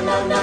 no, no.